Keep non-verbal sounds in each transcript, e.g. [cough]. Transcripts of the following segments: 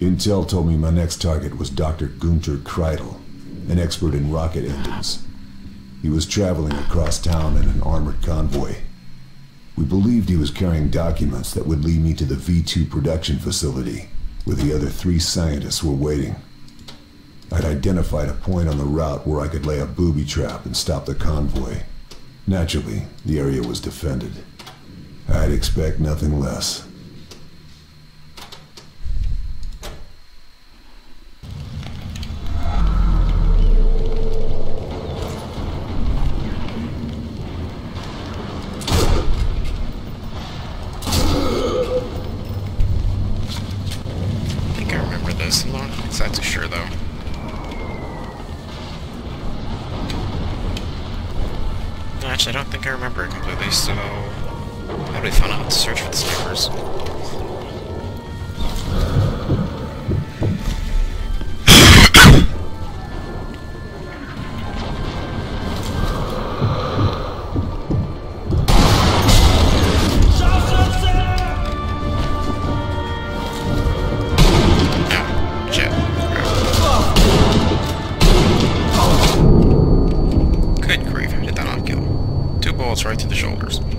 Intel told me my next target was Dr. Gunter Kreidl, an expert in rocket engines. He was traveling across town in an armored convoy. We believed he was carrying documents that would lead me to the V2 production facility, where the other three scientists were waiting. I'd identified a point on the route where I could lay a booby trap and stop the convoy. Naturally, the area was defended. I'd expect nothing less. Right the shoulders.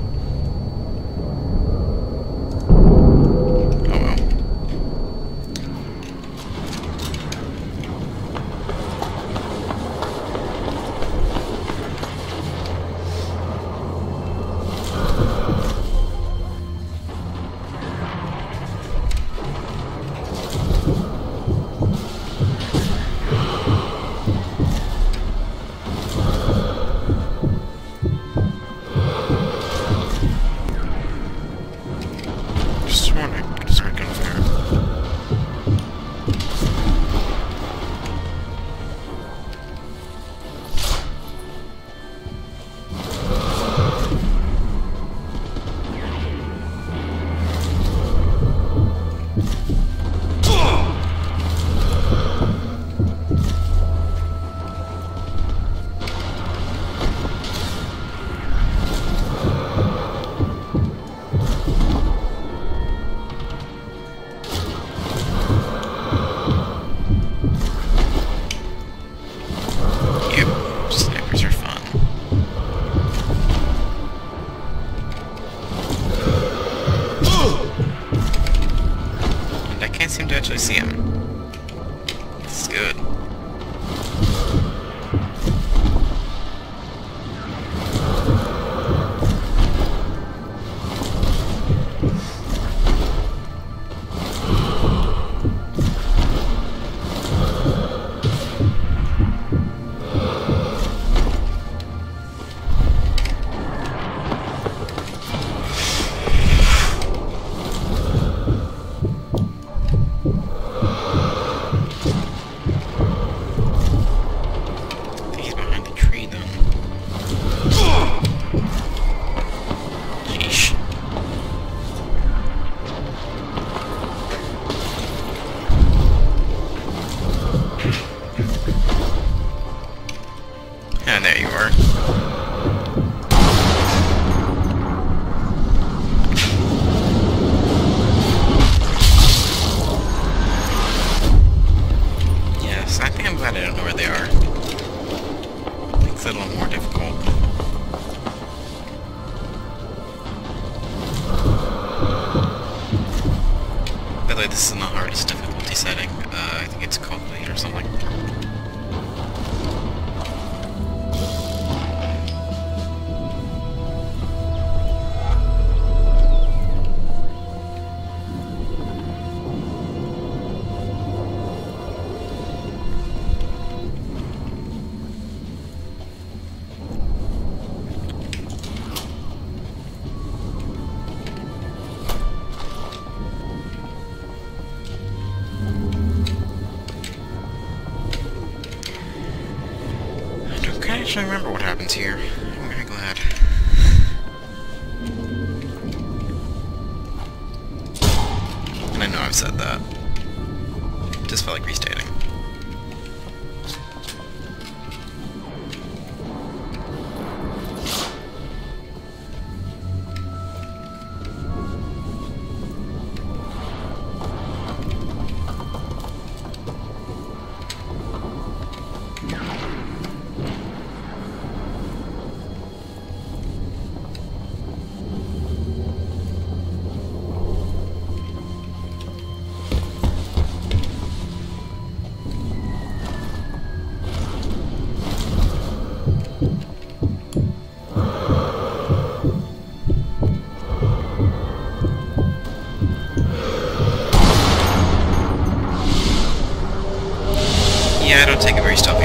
I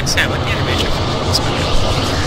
Gotta say, like the animation for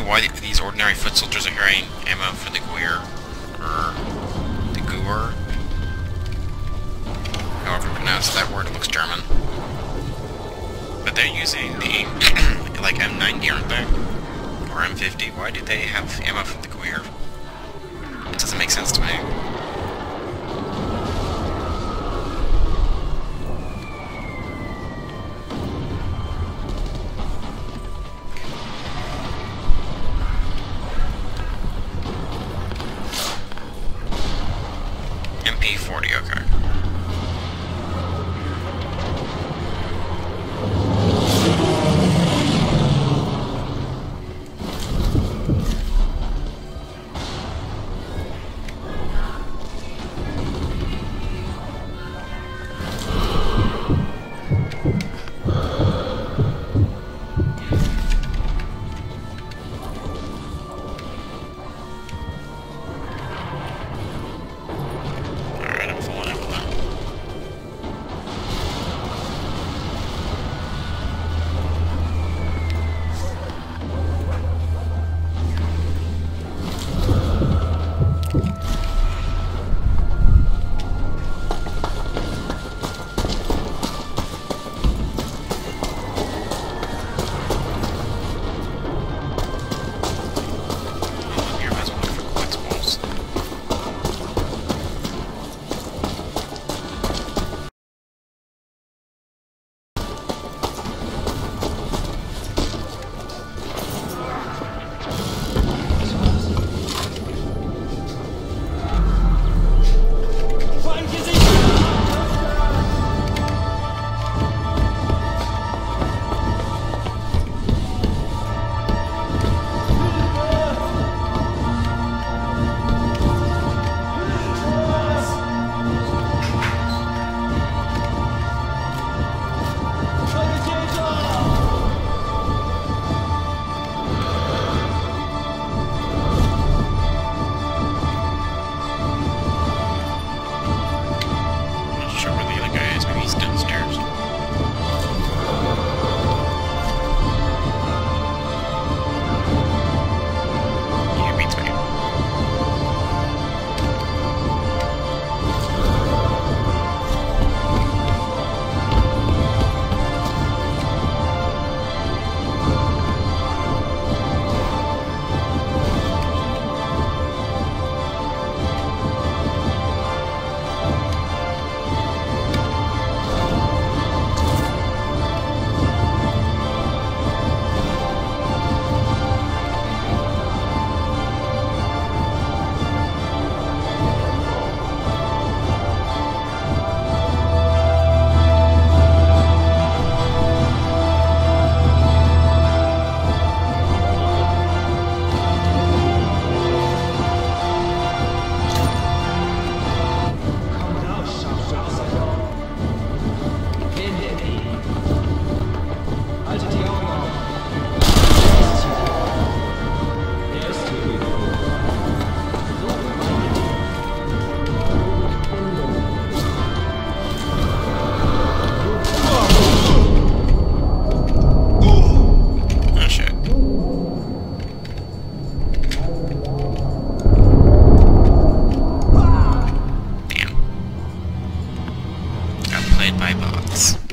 me why these ordinary foot soldiers are carrying ammo for the Guir? Or er, the Guer? However pronounce that word, looks German. But they're using the, [coughs] like, M90, aren't they? Or M50. Why do they have ammo for the Guir? It doesn't make sense to me. played by bots.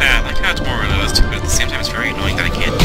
sad. Like, how more realistic, but at the same time, it's very annoying that I can't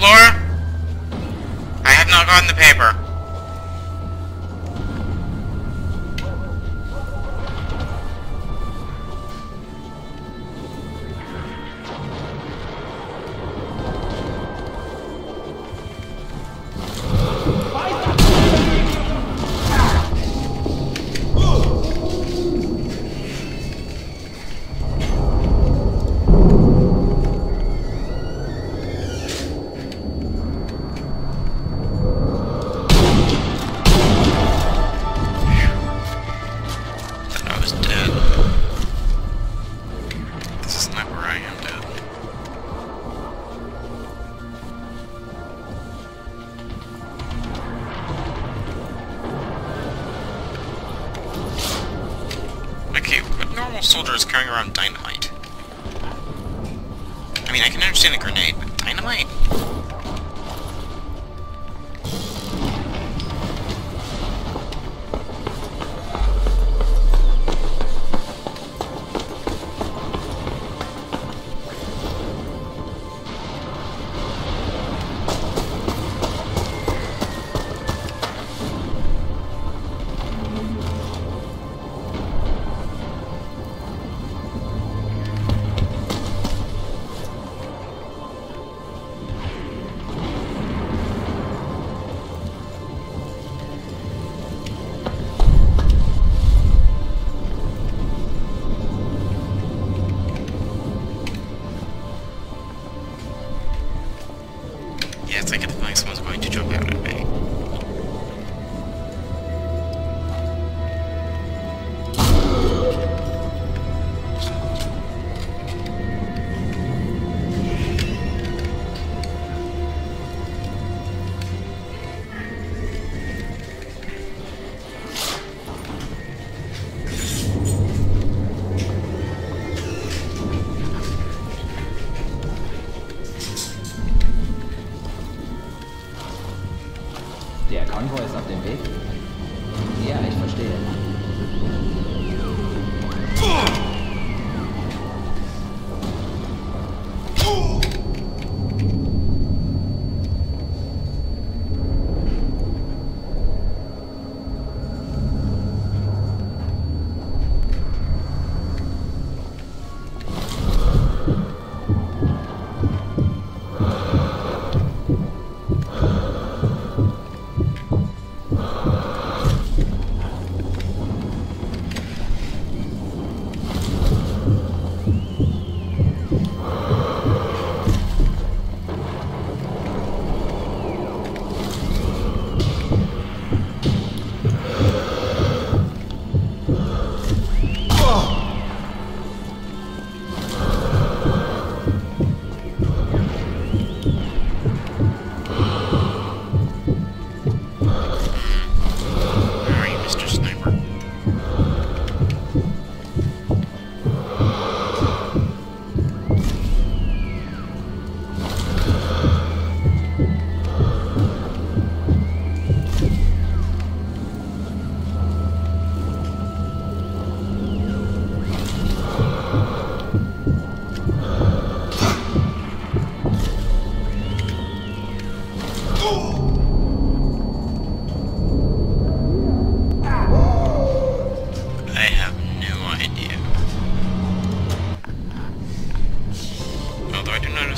Laura? I have not gotten the paper.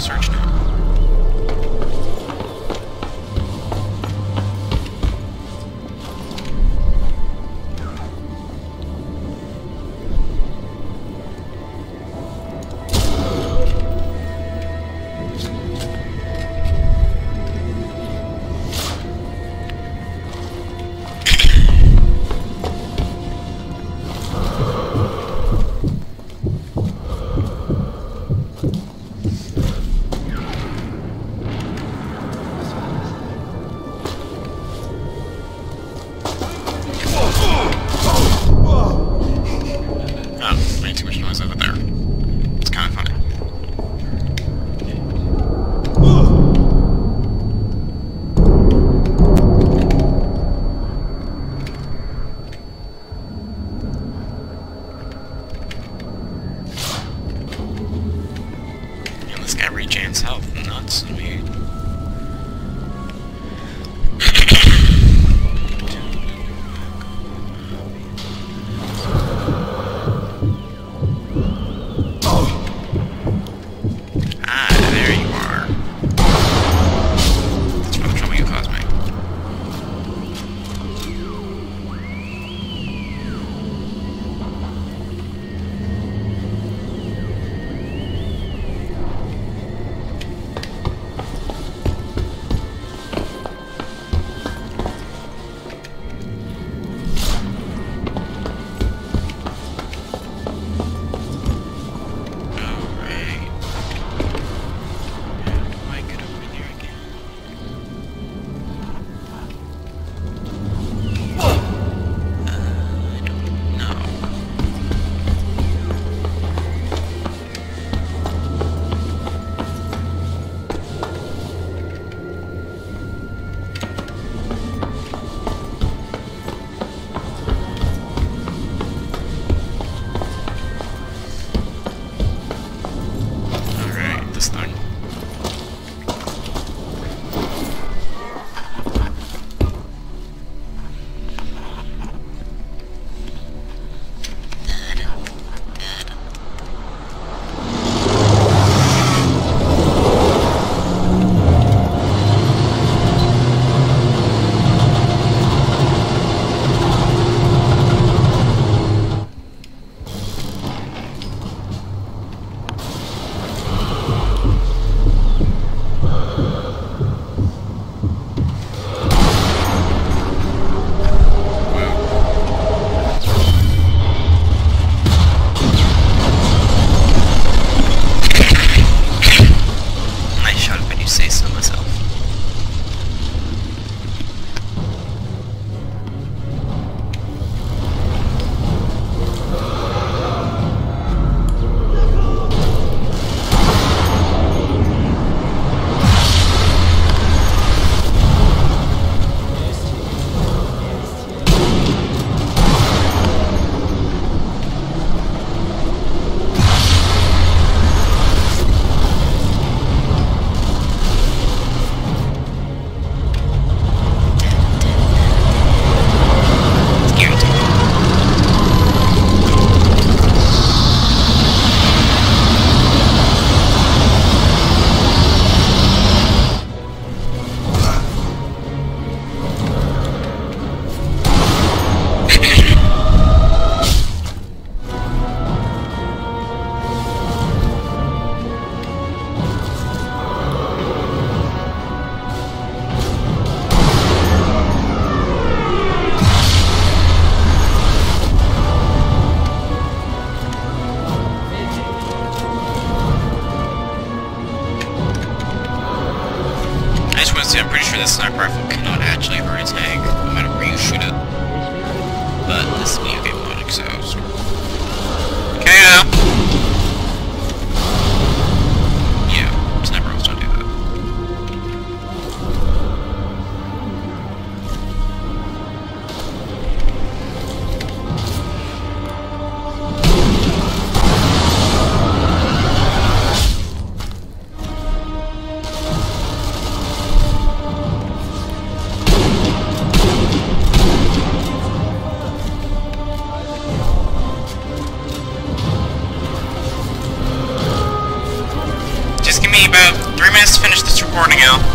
searched. reporting out.